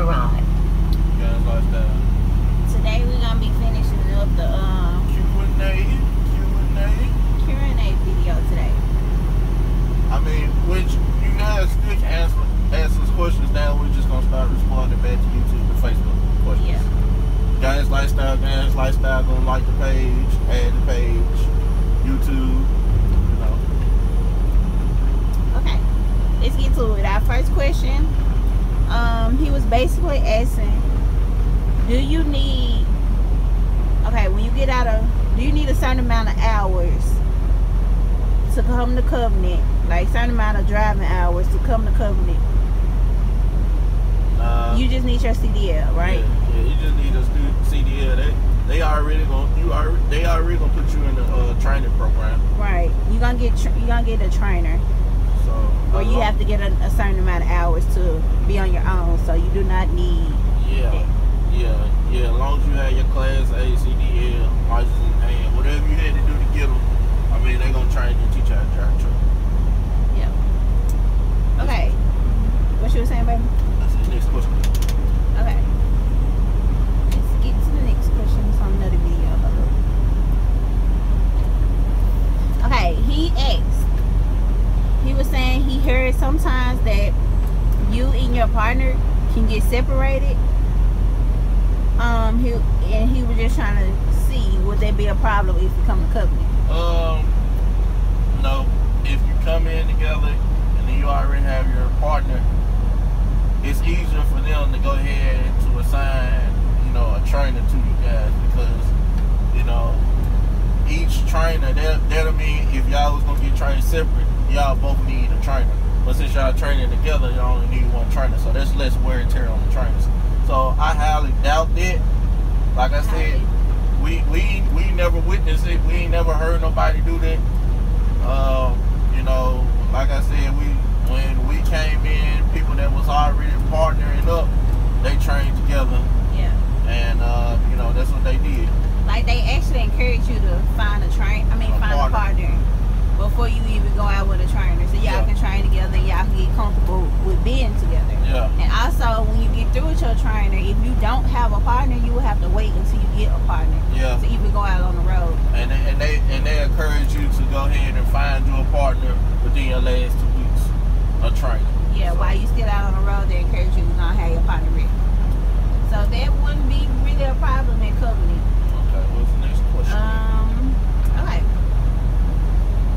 arrived. Today we're gonna be finishing up the um Q and A. Q and A. Q&A video today. I mean, which you guys can answer ask us questions now. We're just gonna start responding back to YouTube and Facebook questions. Yeah. Gaines lifestyle, Gaines lifestyle. Gonna like the page, add the page, YouTube. You know. Okay. Let's get to it. Our first question, um, he was basically asking, do you need okay, when you get out of do you need a certain amount of hours to come to covenant? Like certain amount of driving hours to come to covenant. Uh, You just need your CDL, right? Yeah, yeah, you just need a CDL. They they already gonna you already they already gonna put you in the uh, training program. Right. You gonna get you gonna get a trainer, So or you have to get a, a certain amount of hours to be on your own. So you do not need. Yeah, yeah, yeah. As long as you have your class A, CDL, license in hand, whatever you had to do to get them, I mean they're gonna train you, teach you how to drive a truck. Okay. What you were saying, baby? That's the next question. Okay. Let's get to the next question. It's on another video. Okay, he asked. He was saying he heard sometimes that you and your partner can get separated. Um, he and he was just trying to see would there be a problem if you come to covenant. Um, no. If you come in together and then you already have your partner, it's easier for them to go ahead to assign, you know, a trainer to you guys because, you know, each trainer that that'll mean if y'all was gonna get trained separate, y'all both need a trainer. But since y'all training together, y'all only need one trainer, so there's less wear and tear on the trainers. So I highly doubt that. Like I said, we we we never witnessed it. We ain't never heard nobody do that. Um, you know, like I said, we when we came in, people that was already partnering up, they trained together, Yeah. and uh, you know that's what they did. Like they actually encourage you to find a train. I mean, A find partner. a partner before you even go out with a trainer, so y'all Yeah. can train together. and Y'all can get comfortable with being together. Yeah, And also, when you get through with your trainer, if you don't have a partner, you will have to wait until you get a partner yeah, to even go out on the road. and they, and they and they encourage you to go ahead and find you a partner within your last two weeks, a trainer. Yeah, while you still out on the road, they encourage you to not have your partner ready. So that wouldn't be really a problem in Covenant. Okay, what's the next question? Um, okay.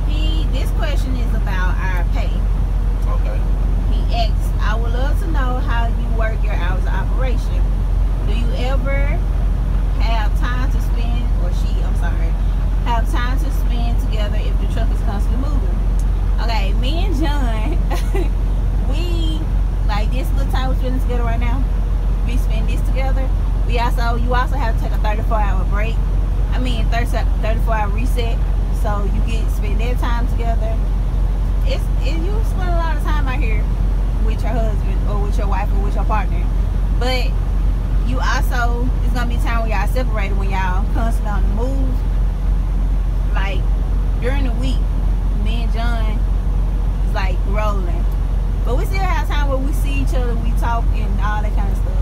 He, this question is about our pay. okay. He asks, I would love to know how you work your hours of operation. Do you ever have time to spend, or she, I'm sorry, have time to spend together if the truck is constantly moving? Okay, me and John, we, like this little time we're spending together right now, we spend this together. We also, you also have to take a 34 hour break. I mean, 34 hour reset. So you get spend that time together. It's, it, you spend a lot of time out here with your husband or with your wife or with your partner. But you also it's gonna be time where y'all separated when y'all constantly on the move. Like during the week, me and John is like rolling. But we still have time where we see each other, we talk and all that kind of stuff.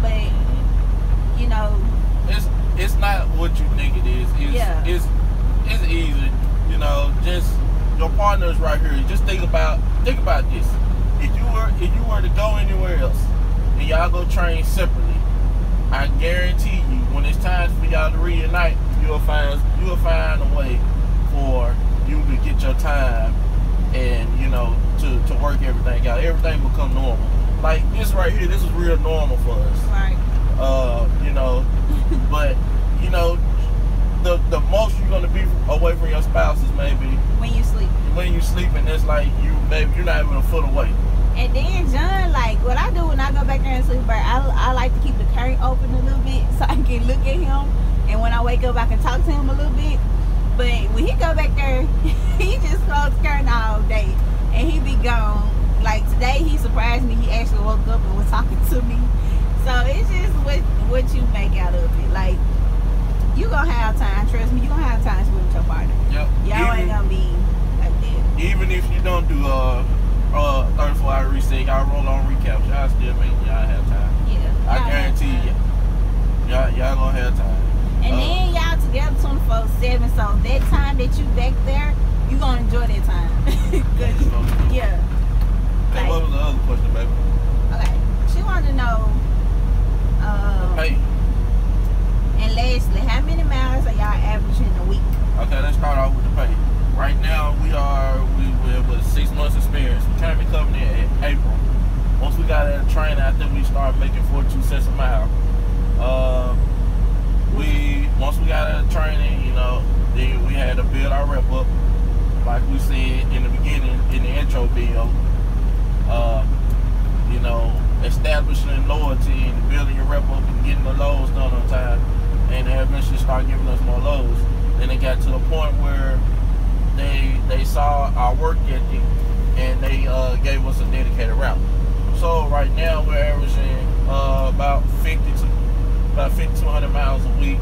But you know, it's it's not what you think it is. It's, Yeah. it's it's easy. You know, just your partner's right here. Just think about think about this. If you were if you were to go anywhere else and y'all go train separately, I guarantee you when it's time for y'all to reunite, you'll find you'll find a way for you to get your time and you know to, to work everything out. Everything become normal. Like this right here, this is real normal for us right. uh, you know, but you know, the the most you're gonna be away from your spouse is maybe When you sleep. when you sleeping. It's like you maybe you're not even a foot away. And then John, like what I do when I go back there and sleep, but I, I like to keep the curtain open a little bit so I can look at him. And when I wake up, I can talk to him a little bit. But when he go back there, he just close the curtain all day, and he be gone. Like today, he surprised me. He actually woke up and was talking to me. So it's just what what you make out of it. Like you gonna have time. Trust me, you gonna have time to with your partner. Yep. Y'all ain't even, gonna be like that. even if you don't do uh uh 34 hour reset, y'all roll on recaps. Y'all still make y'all have time. Yeah. I guarantee you, y'all y'all gonna have time. And Uh, then y'all together 24 7. So that time that you back there, you gonna enjoy that time. 'Cause- yeah. Hey, what was the other question, baby? Okay. She wanted to know. Uh, Hey, And lastly, how many miles are y'all averaging a week? okay, let's start off with the pay. Right now, we are we we with six months experience. We came in coming in in April. Once we got out of training, We making 42 cents a mile. Uh, we once we got out of training, you know, then we had to build our rep up, like we said in the beginning in the intro video. Uh, you know, establishing loyalty and building your rep up and getting the loads done on time, and they eventually start giving us more loads. Then it got to the point where they they saw our work ethic and they uh, gave us a dedicated route. So right now we're averaging uh, about 50 to about 5200 miles a week,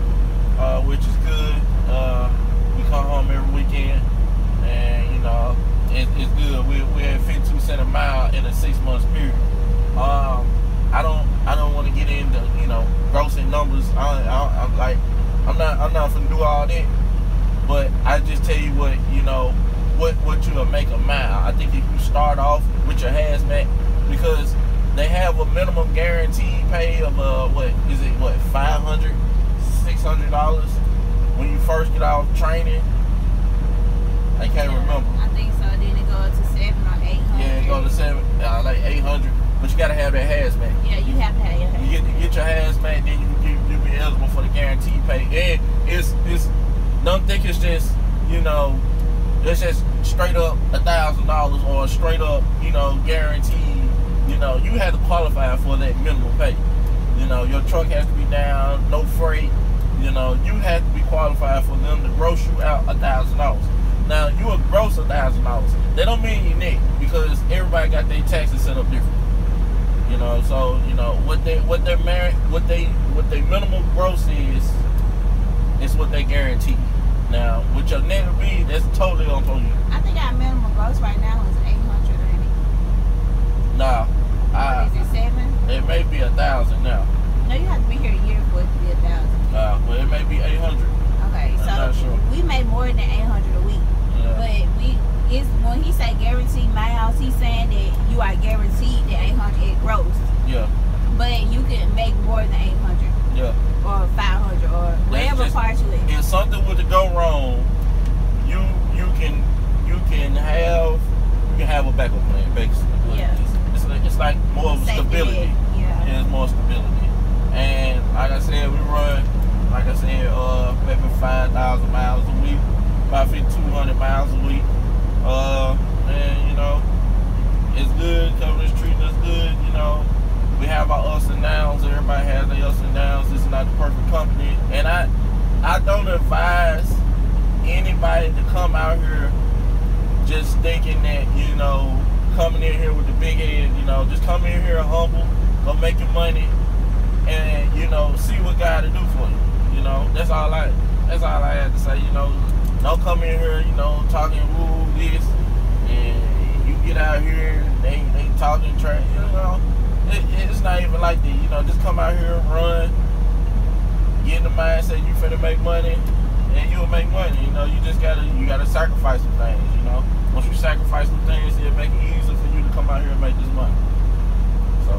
uh, which is good. Uh, we come home every weekend, and you know it, it's good. We we had 52 cent a mile in a six months period. Um, I don't I don't want to get into you know grossing numbers. I, I, I'm like I'm not I'm not gonna do all that. But I just tell you what you know what what you'll make a mile. I think if you start off with your hazmat because they have a minimum guarantee pay of uh what is it what 500 600 dollars when you first get out of training. I can't Yeah, remember. I think so. Then it go up to seven or eight hundred. Yeah, it go to seven, uh, like eight hundred. But you gotta have that hazmat. Yeah, you have to have your You get you get your hazmat, then you you you be eligible for the guaranteed pay. And it's it's don't think it's just you know it's just straight up a thousand dollars or straight up you know guaranteed. You know you have to qualify for that minimum pay. You know your truck has to be down, no freight. You know you have to be qualified for them to gross you out a thousand dollars. Now you will gross a thousand dollars. They don't mean you net because everybody got their taxes set up different. You know, so you know what they what their merit what they what their minimum gross is is what they guarantee. Now, what your net be, that's totally on you. I think our minimum gross right now is eight hundred. Now, I, is it seven? it may be a thousand now. No, you have to be here a year for it to be a thousand. Uh, but it may be eight hundred. Okay, I'm so sure. we make more than eight hundred a week. Yeah. But we it's when he say guaranteed miles, he's saying that you are guaranteed the eight hundred gross. yeah, But you can make more than eight hundred yeah. or five hundred or whatever just- part you. If something were to go wrong, you you can you can have you can have a backup plan, basically. Yeah. It's, it's, like- more of stability. Yeah. Yeah, it's more stability. And like I said, we run, like I said, uh, maybe 5,000 miles a week, about 5,200 miles a week. Uh, and, you know, it's good. Company's treating us good, you know. We have our ups and downs. Everybody has their ups and downs. This is not the perfect company. And I, I don't advise anybody to come out here just thinking that, you know, coming in here with the big head, you know, just come in here humble, go make your money, and you know, see what God to do for you. You know, that's all I, that's all I had to say. You know, don't come in here, you know, talking woo this, and you get out here, they they talking trash. You know, it, it's not even like that. You know, just come out here and run, get in the mindset you finna make money, and you'll make money. You know, you just gotta you gotta sacrifice some things. You know, once you sacrifice some things, it'll make it easier for you to come out here and make this money. So,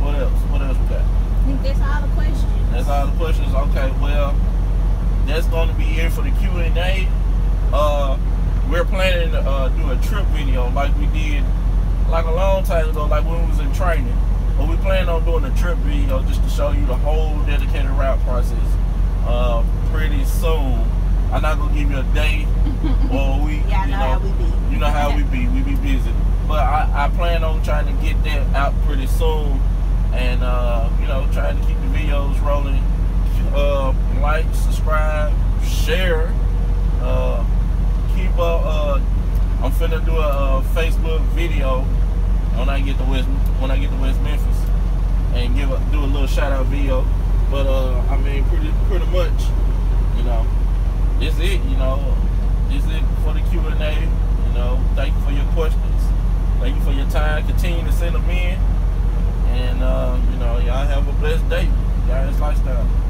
what else? What else we got? I think that's all the questions. That's all the questions. Okay, well, that's going to be it for the Q and A. Uh, we're planning to uh, do a trip video like we did like a long time ago, like when we was in training. But we plan on doing a trip video just to show you the whole dedicated route process uh, pretty soon. I'm not gonna give you a day or a week. Y'all you know how we be. You know how we be. We be busy. But I, I plan on trying to get that out pretty soon, and uh, you know, trying to keep the videos rolling. Uh, like, subscribe, share. Uh, keep up. Uh, I'm finna do a, uh Facebook video when I get to West when I get to West Memphis, and give a, do a little shout out video. But uh, I mean, pretty pretty much, you know, this it. You know, this it for the Q and A. You know, thank you for your questions. Thank you for your time. Continue to send them in. And, uh, you know, Let's date. Y'all, it's lifestyle.